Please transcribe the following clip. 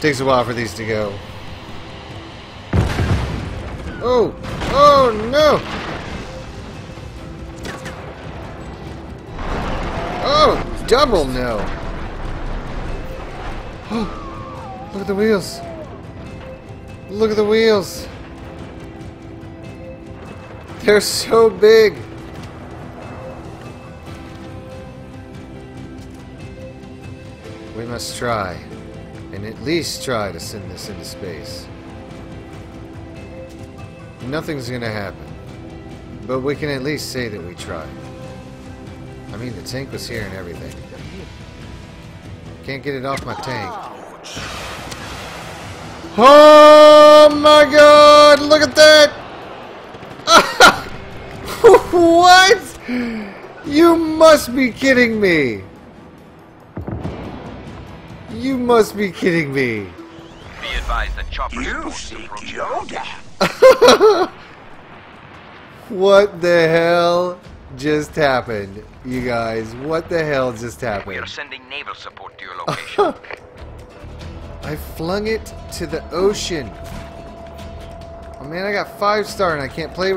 Takes a while for these to go. Oh! Oh no! Oh! Double no! Oh! Look at the wheels! Look at the wheels! They're so big! We must try, and at least try to send this into space. Nothing's gonna happen, but we can at least say that we tried. I mean, the tank was here and everything. Can't get it off my tank. Oh my god! Look at that! what? You must be kidding me! You must be kidding me! Be advised that chopper You is seek. Yoda. What the hell just happened, you guys? What the hell just happened? We happened? are sending naval support to your location. I flung it to the ocean. Oh man, I got five star and I can't play with